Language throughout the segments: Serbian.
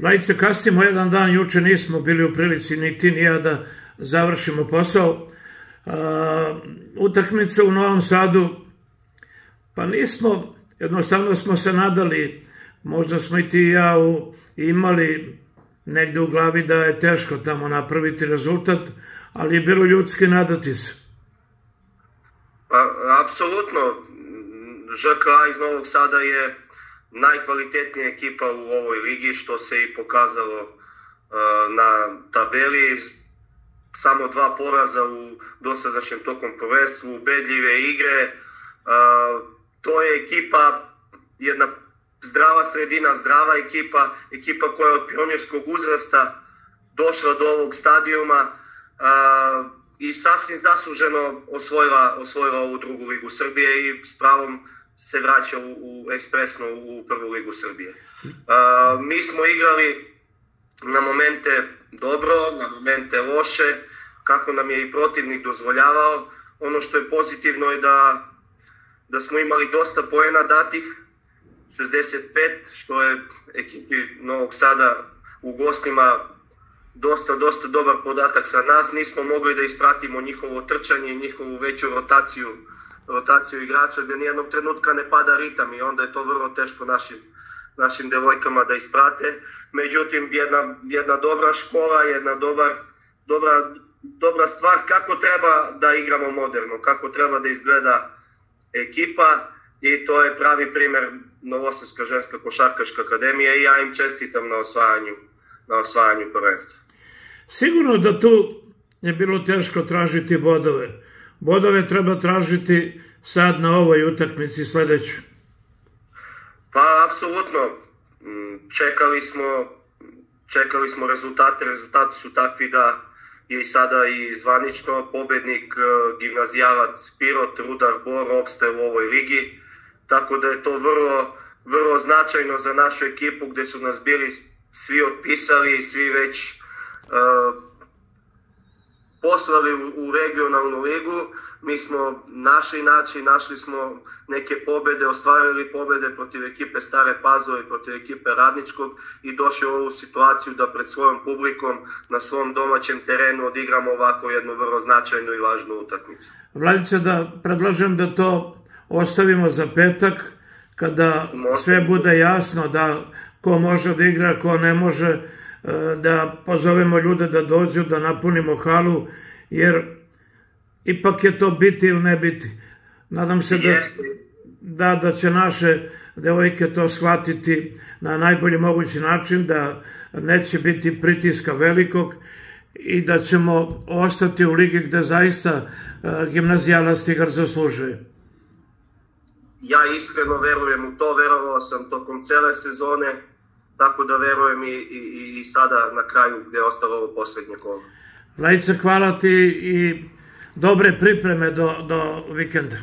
Vladice, kasnimo jedan dan, juče nismo bili u prilici ni ti ni ja da završimo posao. A, utakmica u Novom Sadu, pa nismo, jednostavno smo se nadali, možda smo i ti i ja imali negde u glavi da je teško tamo napraviti rezultat, ali je bilo ljudski nadati se. Pa, apsolutno, ŽK iz Novog Sada je najkvalitetnija ekipa u ovoj ligi, što se i pokazalo uh, na tabeli. Samo dva poraza u dosadašnjem tokom prvenstvu, ubedljive igre. Uh, to je ekipa, jedna zdrava sredina, zdrava ekipa, ekipa koja je od pionirskog uzrasta došla do ovog stadijuma uh, i sasvim zasluženo osvojila, osvojila ovu drugu ligu Srbije i s pravom se vraća u, u ekspresno u prvu ligu Srbije. Uh, mi smo igrali na momente dobro, na momente loše, kako nam je i protivnik dozvoljavao. Ono što je pozitivno je da, da smo imali dosta poena datih, 65, što je ekipi Novog Sada u gostima dosta, dosta dobar podatak sa nas. Nismo mogli da ispratimo njihovo trčanje i njihovu veću rotaciju rotaciju igrača gde nijednog trenutka ne pada ritam i onda je to vrlo teško našim, našim devojkama da isprate. Međutim, jedna, jedna dobra škola, jedna dobar, dobra, dobra stvar kako treba da igramo moderno, kako treba da izgleda ekipa i to je pravi primer Novosadska ženska košarkaška akademija i ja im čestitam na osvajanju, na osvajanju prvenstva. Sigurno da tu je bilo teško tražiti bodove bodove treba tražiti sad na ovoj utakmici sledeću? Pa, apsolutno. Mm, čekali smo, čekali smo rezultate. Rezultati su takvi da je i sada i zvanično pobednik e, gimnazijalac Pirot, Rudar Bor opstaje u ovoj ligi. Tako da je to vrlo, vrlo značajno za našu ekipu gde su nas bili svi otpisali i svi već uh, poslali u, regionalnu ligu, mi smo našli način, našli smo neke pobede, ostvarili pobede protiv ekipe Stare Pazove, protiv ekipe Radničkog i došli u ovu situaciju da pred svojom publikom na svom domaćem terenu odigramo ovako jednu vrlo značajnu i važnu utakmicu. Vladice, da predlažem da to ostavimo za petak, kada Možda. sve bude jasno da ko može da igra, ko ne može, da pozovemo ljude da dođu, da napunimo halu, jer ipak je to biti ili ne biti. Nadam se da, da, da će naše devojke to shvatiti na najbolji mogući način, da neće biti pritiska velikog i da ćemo ostati u ligi gde zaista e, gimnazijala stigar zaslužuje. Ja iskreno verujem u to, verovao sam tokom cele sezone, tako da verujem i, i, i sada na kraju gde je ostalo ovo poslednje kolo. Vlajica, hvala ti i dobre pripreme do, do vikenda.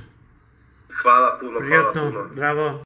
Hvala puno, Prijetno, hvala puno. Bravo.